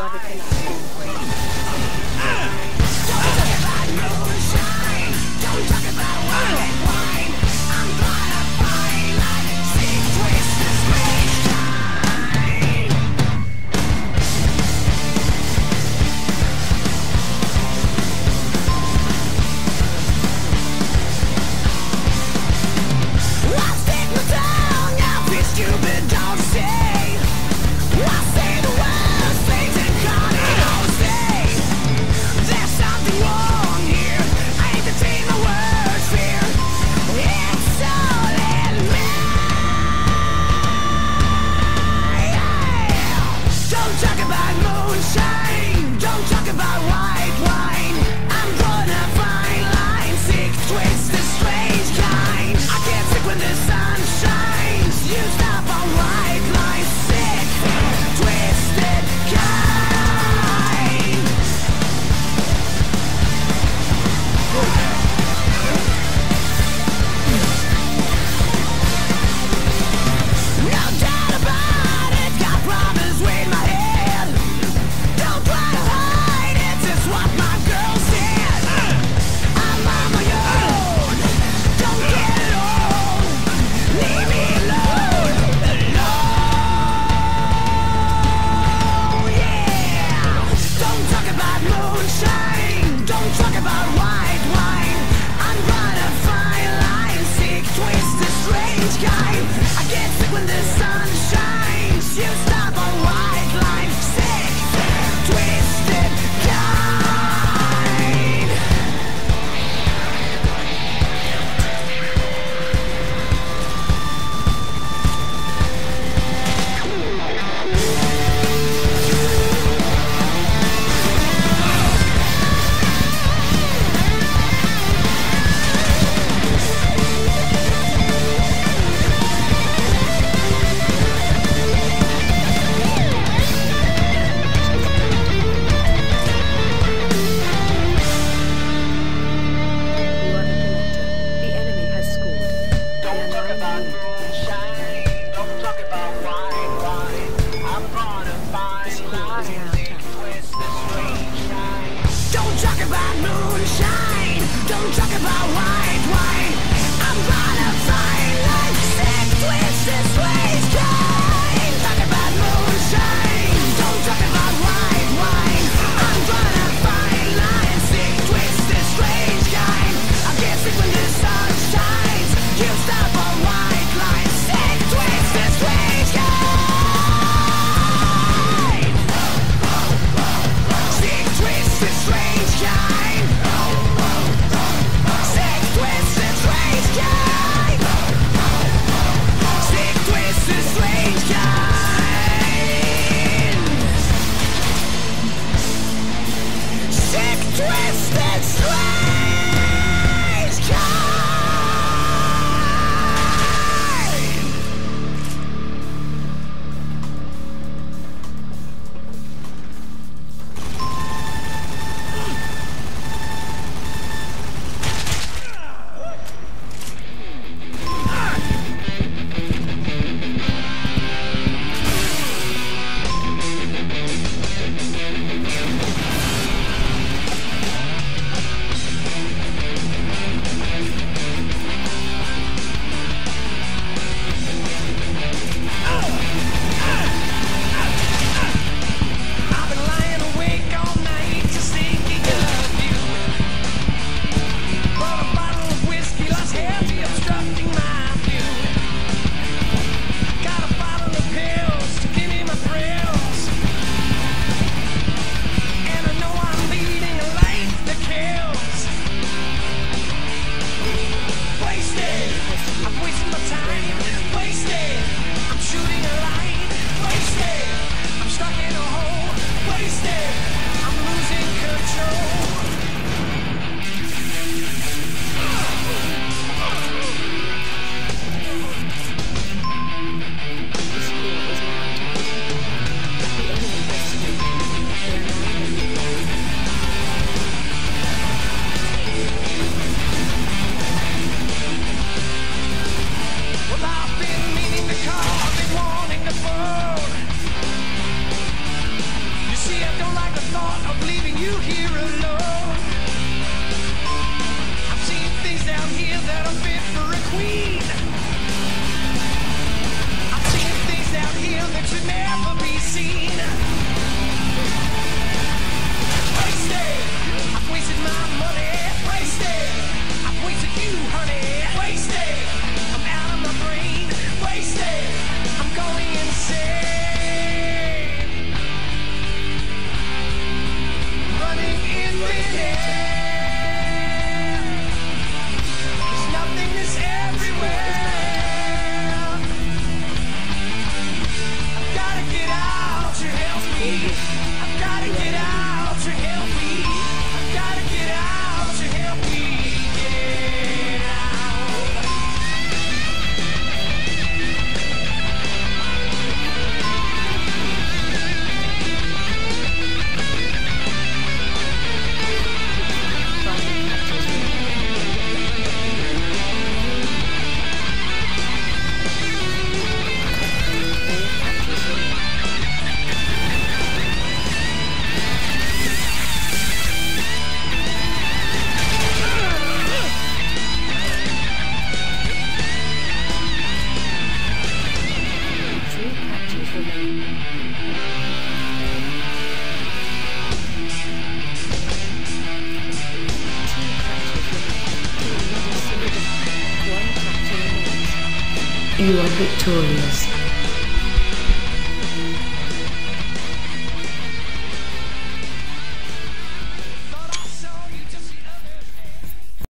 You are Don't You are victorious.